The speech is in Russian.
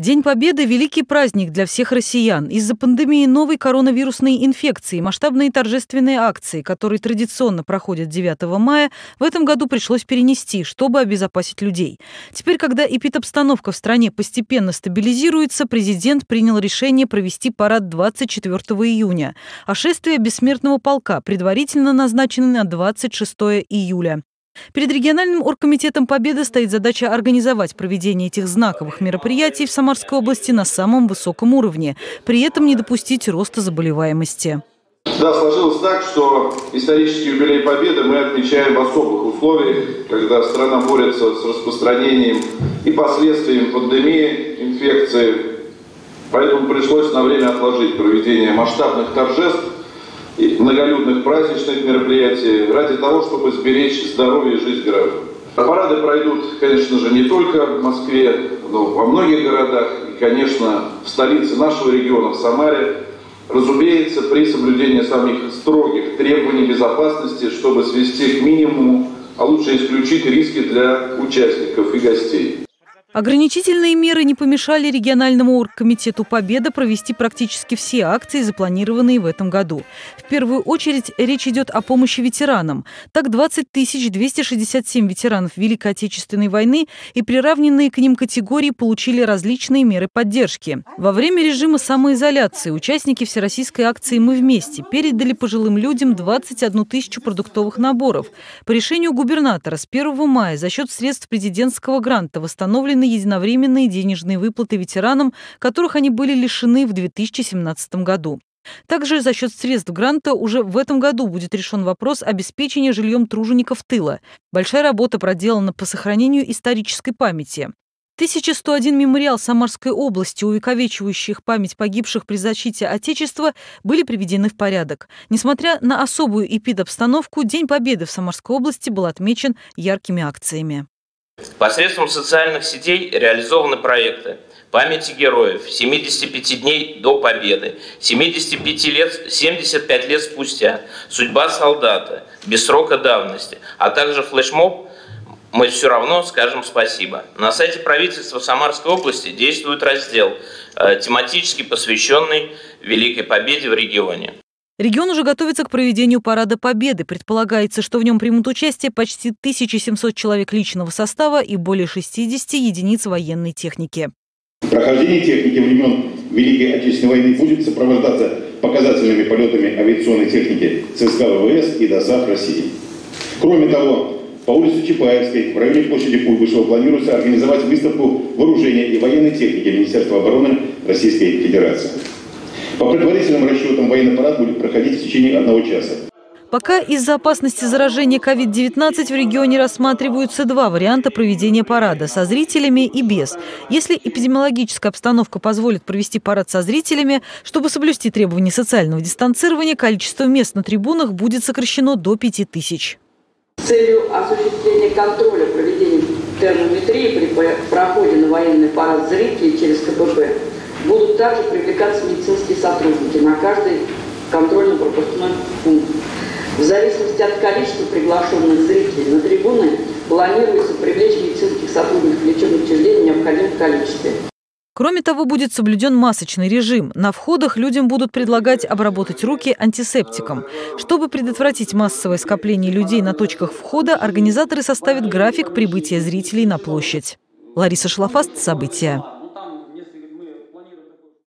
День Победы – великий праздник для всех россиян. Из-за пандемии новой коронавирусной инфекции масштабные торжественные акции, которые традиционно проходят 9 мая, в этом году пришлось перенести, чтобы обезопасить людей. Теперь, когда эпидобстановка в стране постепенно стабилизируется, президент принял решение провести парад 24 июня, а шествие бессмертного полка предварительно назначено на 26 июля. Перед региональным оргкомитетом Победы стоит задача организовать проведение этих знаковых мероприятий в Самарской области на самом высоком уровне, при этом не допустить роста заболеваемости. Да, сложилось так, что исторический юбилей Победы мы отмечаем в особых условиях, когда страна борется с распространением и последствиями пандемии, инфекции. Поэтому пришлось на время отложить проведение масштабных торжеств многолюдных праздничных мероприятий ради того, чтобы сберечь здоровье и жизнь граждан. Парады пройдут, конечно же, не только в Москве, но во многих городах и, конечно, в столице нашего региона, в Самаре, разумеется, при соблюдении самых строгих требований безопасности, чтобы свести к минимуму, а лучше исключить риски для участников и гостей. Ограничительные меры не помешали региональному оргкомитету «Победа» провести практически все акции, запланированные в этом году. В первую очередь речь идет о помощи ветеранам. Так, 20 267 ветеранов Великой Отечественной войны и приравненные к ним категории получили различные меры поддержки. Во время режима самоизоляции участники всероссийской акции «Мы вместе» передали пожилым людям 21 тысячу продуктовых наборов. По решению губернатора с 1 мая за счет средств президентского гранта восстановлены на единовременные денежные выплаты ветеранам, которых они были лишены в 2017 году. Также за счет средств гранта уже в этом году будет решен вопрос обеспечения жильем тружеников тыла. Большая работа проделана по сохранению исторической памяти. 1101 мемориал Самарской области, увековечивающих память погибших при защите Отечества, были приведены в порядок. Несмотря на особую эпидобстановку, День Победы в Самарской области был отмечен яркими акциями. Посредством социальных сетей реализованы проекты памяти героев, 75 дней до победы, 75 лет, 75 лет спустя, судьба солдата, без срока давности, а также флешмоб мы все равно скажем спасибо. На сайте правительства Самарской области действует раздел, э, тематически посвященный Великой Победе в регионе. Регион уже готовится к проведению Парада Победы. Предполагается, что в нем примут участие почти 1700 человек личного состава и более 60 единиц военной техники. Прохождение техники времен Великой Отечественной войны будет сопровождаться показательными полетами авиационной техники ЦСКА ВВС и ДОСАФ России. Кроме того, по улице Чапаевской в районе площади Куйбышева планируется организовать выставку вооружения и военной техники Министерства обороны Российской Федерации. По предварительным расчетам военный парад будет проходить в течение одного часа. Пока из-за опасности заражения COVID-19 в регионе рассматриваются два варианта проведения парада – со зрителями и без. Если эпидемиологическая обстановка позволит провести парад со зрителями, чтобы соблюсти требования социального дистанцирования, количество мест на трибунах будет сокращено до 5000. С целью осуществления контроля проведения термометрии при проходе на военный парад зрителей через КПП будут также привлекаться медицинские сотрудники на каждый контрольно-пропускной пункт. В зависимости от количества приглашенных зрителей на трибуны планируется привлечь медицинских сотрудников лечебных учреждений в необходимом количестве. Кроме того, будет соблюден масочный режим. На входах людям будут предлагать обработать руки антисептиком. Чтобы предотвратить массовое скопление людей на точках входа, организаторы составят график прибытия зрителей на площадь. Лариса Шлафаст. События.